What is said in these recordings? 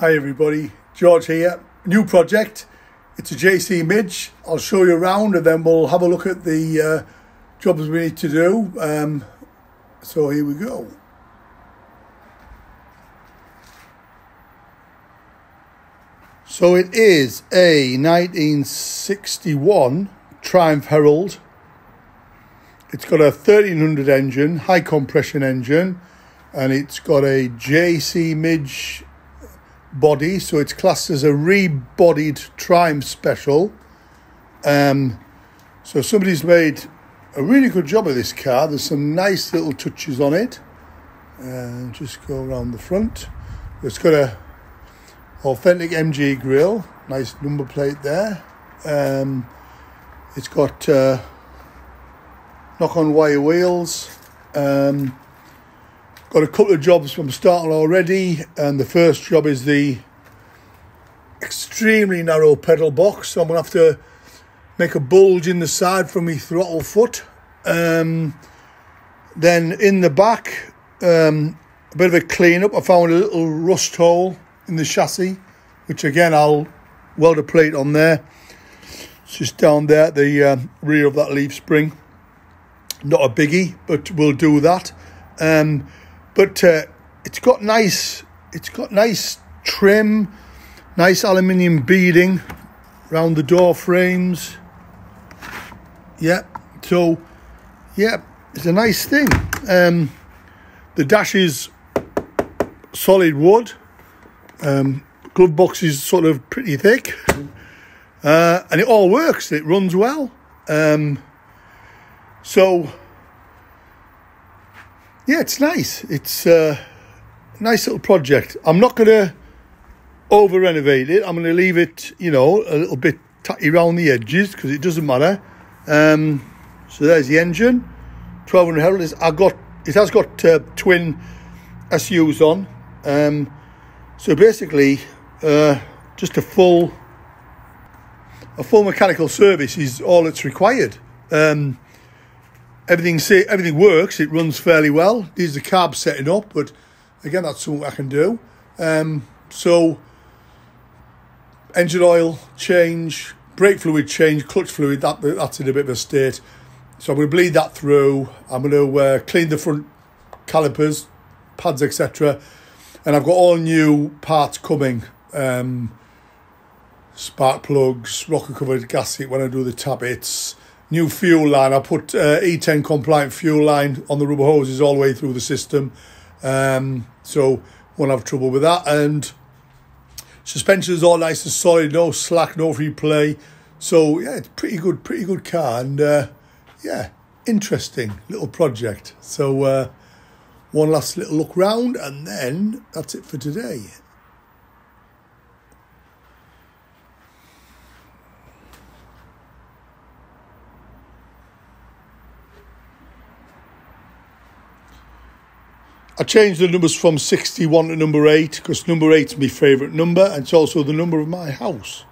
Hi everybody, George here. New project. It's a JC Midge. I'll show you around and then we'll have a look at the uh, jobs we need to do. Um, so here we go. So it is a 1961 Triumph Herald. It's got a 1300 engine, high compression engine, and it's got a JC Midge body, so it's classed as a rebodied Triumph Special. Um, so somebody's made a really good job of this car. There's some nice little touches on it. Uh, just go around the front. It's got a authentic MG grille, nice number plate there. Um, it's got uh, knock-on wire wheels. Um, Got a couple of jobs from starting already, and the first job is the extremely narrow pedal box. So I'm gonna have to make a bulge in the side from my throttle foot. Um, then in the back, um, a bit of a clean up. I found a little rust hole in the chassis, which again I'll weld a plate on there. It's just down there at the uh, rear of that leaf spring. Not a biggie, but we'll do that. Um, but uh, it's got nice, it's got nice trim, nice aluminium beading around the door frames. Yeah, so yeah, it's a nice thing. Um, the dash is solid wood. Um, glove box is sort of pretty thick, uh, and it all works. It runs well. Um, so yeah, it's nice. It's a nice little project. I'm not going to over renovate it. I'm going to leave it, you know, a little bit tatty around the edges because it doesn't matter. Um, so there's the engine. 1200 Herald. I got it has got uh, twin SUs on. Um, so basically, uh, just a full a full mechanical service is all that's required. Um, everything say, everything works. It runs fairly well. These are the carbs setting up, but again, that's something I can do. Um, so engine oil change, brake fluid change, clutch fluid. That that's in a bit of a state. So I'm going to bleed that through. I'm going to uh, clean the front calipers, pads, etc. And I've got all new parts coming. Um, spark plugs, rocker covered gasket when I do the tappets new fuel line. I put uh, E10 compliant fuel line on the rubber hoses all the way through the system. Um, so won't have trouble with that. And suspension is all nice and solid, no slack, no free play. So yeah, it's pretty good, pretty good car. And uh, yeah, interesting little project. So uh, one last little look round and then that's it for today. I changed the numbers from 61 to number 8 because number 8 is my favourite number and it's also the number of my house.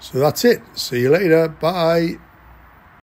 So that's it. See you later. Bye.